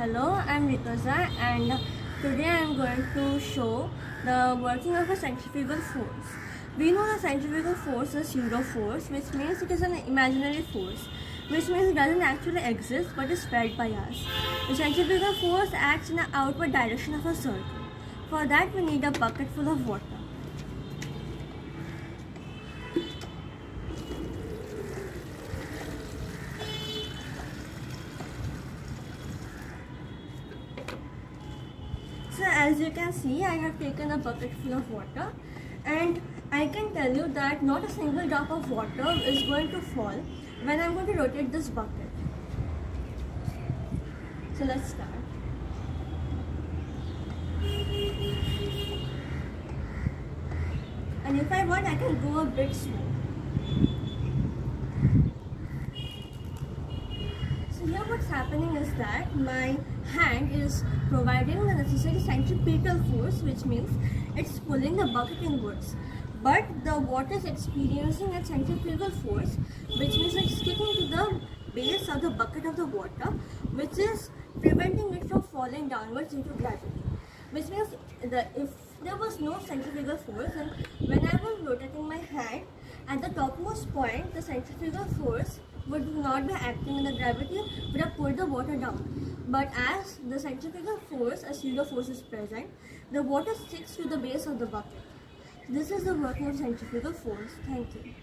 Hello, I'm Ritaja and today I'm going to show the working of a centrifugal force. We know the centrifugal force is pseudo force which means it is an imaginary force which means it doesn't actually exist but is felt by us. The centrifugal force acts in the outward direction of a circle. For that we need a bucket full of water. So as you can see, I have taken a bucket full of water and I can tell you that not a single drop of water is going to fall when I'm going to rotate this bucket. So let's start. And if I want, I can go a bit slow. So here what's happening is that my hand is providing the necessary centripetal force which means it's pulling the bucket inwards. But the water is experiencing a centrifugal force which means it's sticking to the base of the bucket of the water which is preventing it from falling downwards into gravity. Which means the, if there was no centrifugal force and when I was rotating my hand at the topmost point the centrifugal force would not be acting and the gravity would have pulled the water down. But as the centrifugal force, a pseudo force is present, the water sticks to the base of the bucket. This is the working of centrifugal force. Thank you.